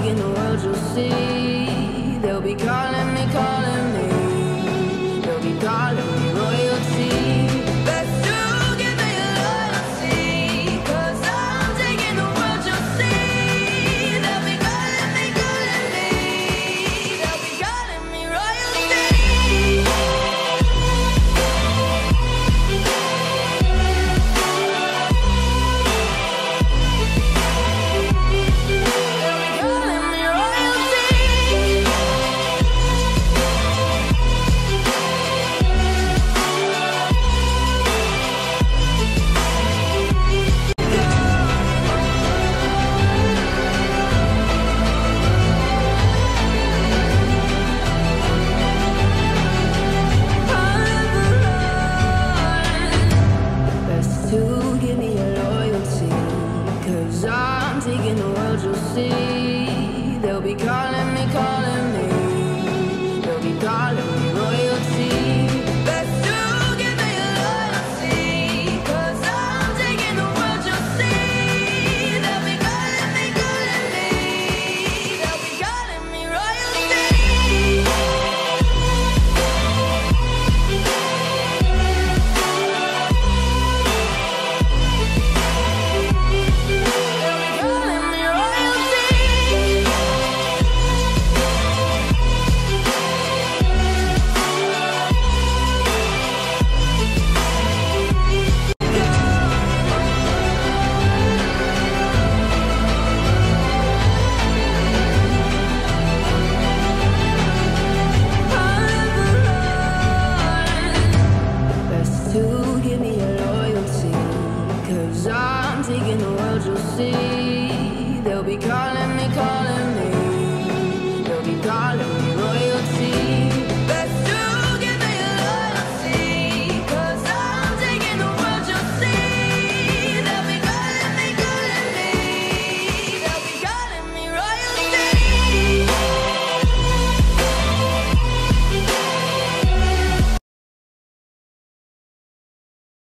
in the world you'll see. They'll be calling me, calling me. They'll be calling me. world you'll see. They'll be calling me, calling. taking away.